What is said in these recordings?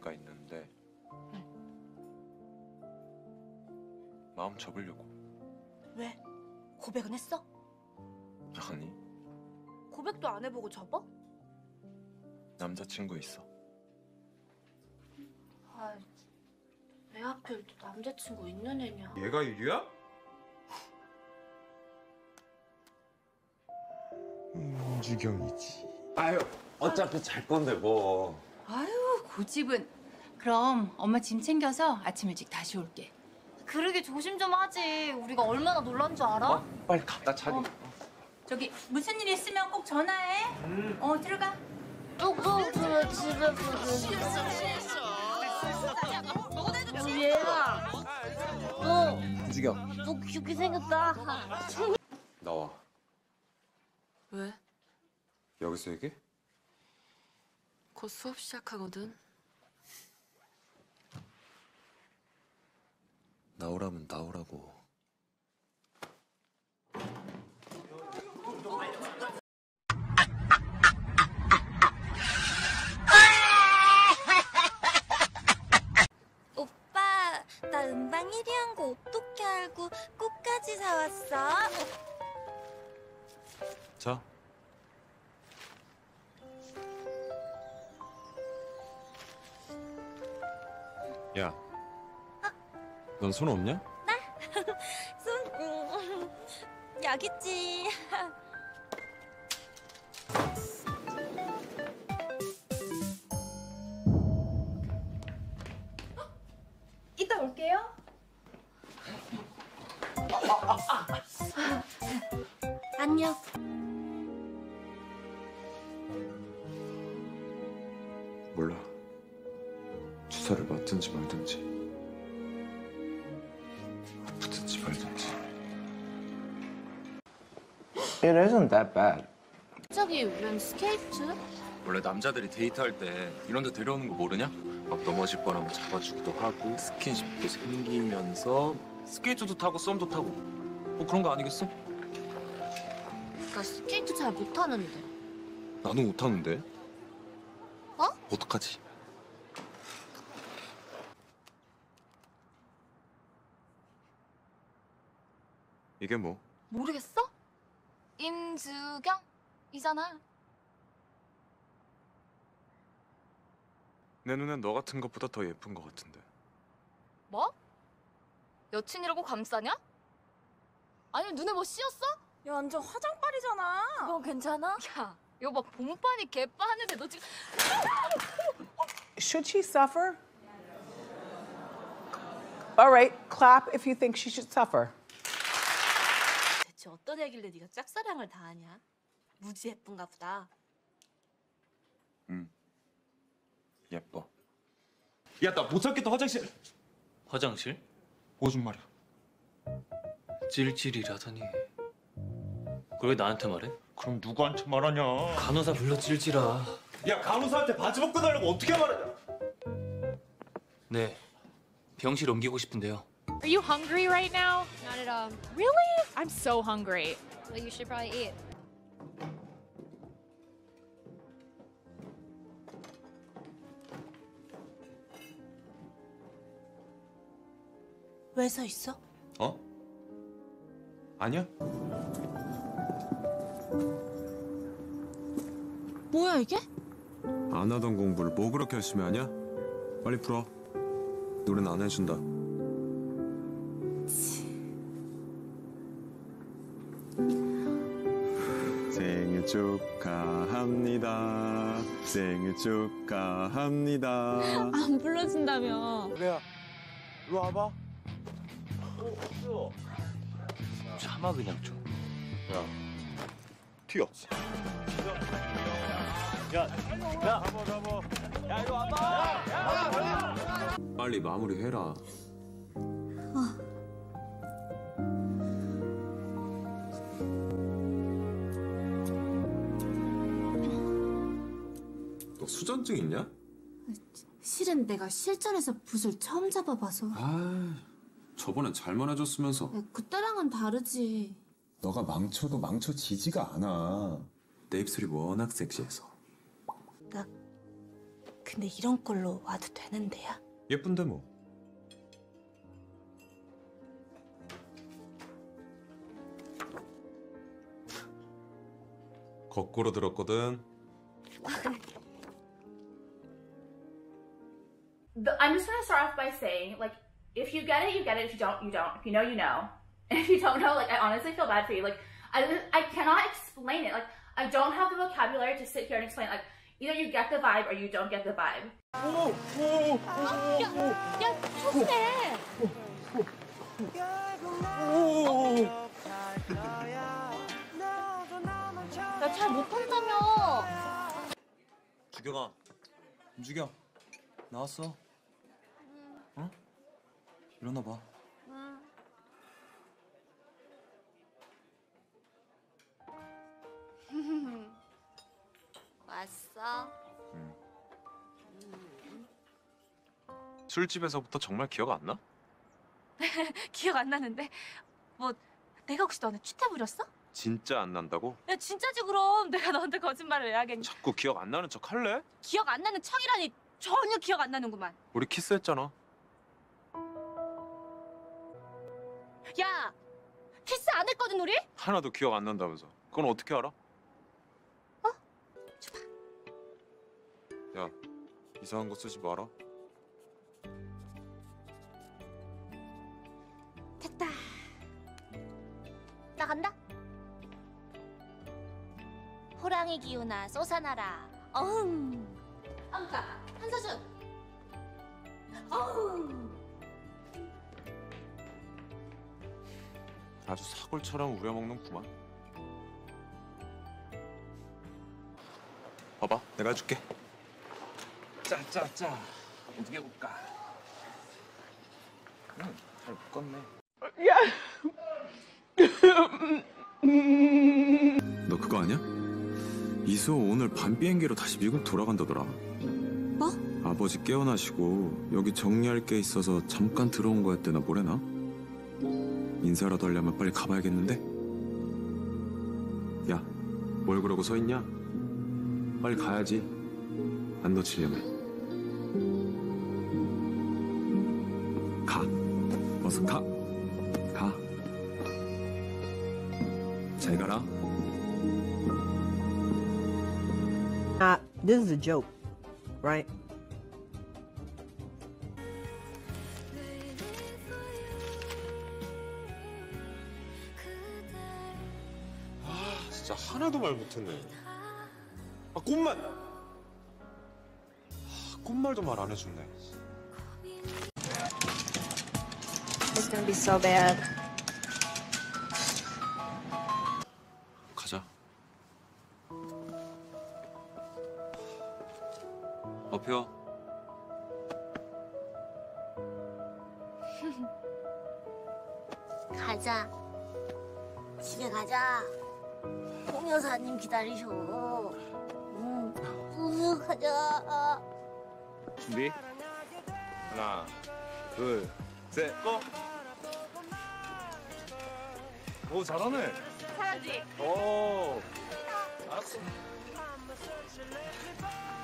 애가 있는데 마음 접으려고 왜? 고백은 했어? 아니 고백도 안 해보고 접어? 남자친구 있어 아, 왜 하필 또 남자친구 있는 애냐? 얘가 유리야? 문주경이지 아유 어차피 잘 건데 뭐 아유 고집은 그럼 엄마 짐 챙겨서 아침 일찍 다시 올게 그러게 조심 좀 하지. 우리가 얼마나 놀란 줄 알아? 어? 빨리 갖다 차려 어. 저기 무슨 일 있으면 꼭 전화해 어 들어가 또또 그래 집에 부르 얘야 너, 문주경 너 귀엽게 생겼다 나와 왜? 여기서 얘기? 곧 수업 시작하거든. 나오라면 나오라고. 오빠 나 음방 1위 한 거 어떻게 알고 꽃까지 사왔어? 자. 야, 넌 손 없냐? 손 음, 여기 있지 이따 올게요 안녕 몰라. 주사를 맞든지 말든지. It isn't that bad 갑자기 웬 스케이트? 원래 남자들이 데이트할 때 이런 데 데려오는 거 모르냐? 막 넘어질 뻔하면 잡아주기도 하고 스킨십도 생기면서 스케이트도 타고 썸도 타고 뭐 그런 거 아니겠어? 나 스케이트 잘 못하는데 나도 못하는데 어? 어떡하지? 이게 뭐? 모르겠어? 임주경? 이잖아 내 눈엔 너 같은 것보다 더 예쁜 것 같은데 뭐? 여친이라고 감싸냐? 아니 눈에 뭐 씌었어? 야 완전 화장빨이잖아. 그거 괜찮아? 야 이거 막 봄반이 개빠하는데 너 지금 Should she suffer? All right, clap if you think she should suffer. 대체 어떤 애길래 네가 짝사랑을 다 하냐? 무지 예쁜가 보다 예뻐 야 나 못 찾겠다 화장실 화장실? 오줌 마려 찔찔이라더니 그걸 왜 나한테 말해? 그럼 누구한테 말하냐 간호사 불러 찔찔아 야 간호사한테 바지 벗고 달라고 어떻게 말하냐 네 병실 옮기고 싶은데요 Are you hungry right now? Not at all. Really? I'm so hungry. Well, you should probably eat. 왜 서 있어? 어? 아니야? 뭐야 이게? 안 하던 공부를 뭐 그렇게 열심히 하냐? 빨리 풀어 노래는 안 해준다 축하합니다. 생일 축하합니다. 안 불러준다며. 그래야 이리 와봐. 참아 그냥 좀. 튀어. 빨리 마무리해라 수전증 있냐? 실은 내가 실전에서 붓을 처음 잡아봐서 아, 저번엔 잘만 해줬으면서 그때랑은 다르지 너가 망쳐도 망쳐지지가 않아. 내 입술이 워낙 섹시해서 근데 이런 걸로 와도 되는데야? 예쁜데 뭐. 거꾸로 들었거든. the, I'm just gonna start off by saying, like, if you get it, you get it. If you don't, you don't. If you know, you know. And if you don't know, like, I honestly feel bad for you. Like, I, I cannot explain it. Like, I don't have the vocabulary to sit here and explain. Like, either you get the vibe or you don't get the vibe. 야, 조심해. 나 잘 못한다며. 주경아 움직여 나왔어 응? 일어나 봐 왔어. 술집에서부터 정말 기억 안 나? 기억 안 나는데 뭐 내가 혹시 너한테 취태 부렸어? 진짜 안 난다고? 야 진짜지 그럼 내가 너한테 거짓말을 왜 하겠니? 자꾸 기억 안 나는 척 할래? 기억 안 나는 척이라니 전혀 기억 안 나는구만. 우리 키스했잖아 야 키스 안 했거든 우리? 하나도 기억 안 난다면서 그건 어떻게 알아? 어? 줘봐. 야 이상한 거 쓰지 마라 됐다. 나 간다. 호랑이 기우나 쏘사나라. 어흥. 안가 한서준. 어흥. 아주 사골처럼 우려먹는구만 봐봐 내가 해줄게 짜짜짜 어떻게 해볼까 응잘 묶었네 너 그거 아니야? 이소 오늘 밤 비행기로 다시 미국 돌아간다더라. 뭐? 아버지 깨어나시고 여기 정리할 게 있어서 잠깐 들어온 거였대나 뭐래나? 인사라도 하려면 빨리 가봐야겠는데? 야, 뭘 그러고 서 있냐? 빨리 가야지. 안 놓치려면. 가. 어서 가. 가. 잘 가라. Uh, this is a joke, right? 진짜 하나도 말 못했네. 아, 꽃말. 아, 꽃말도 말 안 해줬네. It's gonna be so bad. 가자 어표 가자. 집에 가자. 홍 여사님 기다리셔. 응. 우유 가자. 준비. 하나, 둘, 셋, 고! 오, 잘하네. 사야지. 오. 알았어.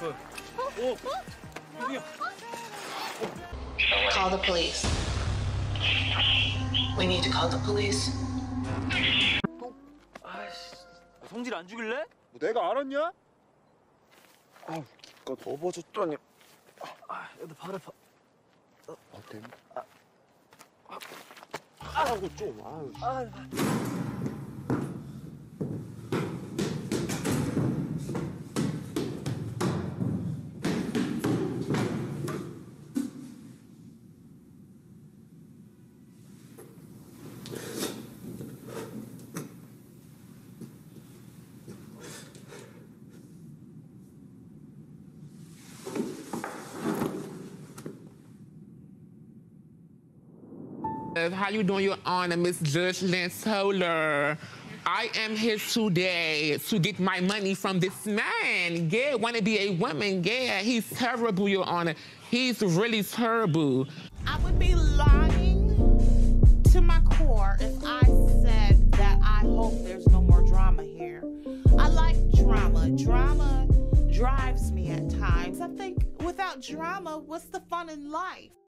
둘. 오. 여기야. Call the police. We need to call the police. 성질 안 죽일래? 뭐 내가 알았냐? 아우, 기껏 업어줬더니. 아, 여기 발 아파. 어때? 아, 하고 좀. 아 유. How you doing, Your Honor, Miss Judge Lance Toller? I am here today to get my money from this man. Yeah, want to be a woman. Yeah, he's terrible, Your Honor. He's really terrible. I would be lying to my core if I said that I hope there's no more drama here. I like drama. Drama drives me at times. I think without drama, what's the fun in life?